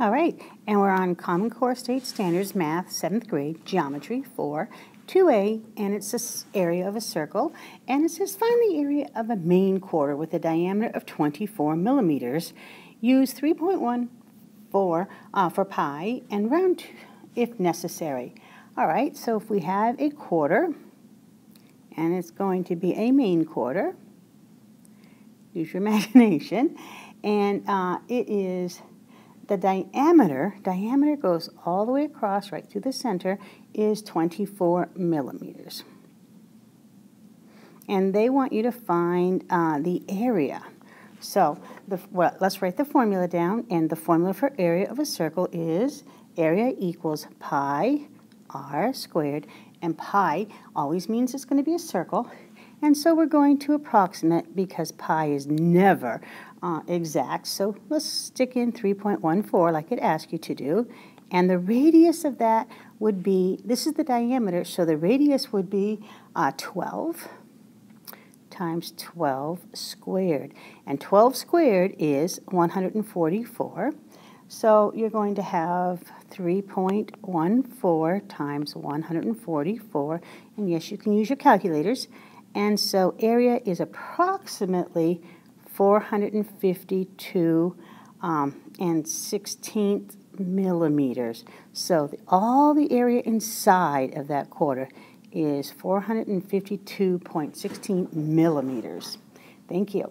All right, and we're on Common Core State Standards Math, 7th grade, Geometry 4, 2A, and it's this area of a circle, and it says find the area of a Maine quarter with a diameter of 24 millimeters. Use 3.14 uh, for pi and round if necessary. All right, so if we have a quarter, and it's going to be a Maine quarter, use your imagination, and uh, it is the diameter, diameter goes all the way across right through the center, is 24 millimeters. And they want you to find uh, the area. So the, well, let's write the formula down. And the formula for area of a circle is area equals pi r squared. And pi always means it's going to be a circle. And so we're going to approximate because pi is never uh, exact. So let's stick in 3.14 like it asked you to do. And the radius of that would be, this is the diameter, so the radius would be uh, 12 times 12 squared. And 12 squared is 144. So you're going to have 3.14 times 144. And yes, you can use your calculators. And so area is approximately 452 um, and 16th millimeters. So the, all the area inside of that quarter is 452.16 millimeters. Thank you.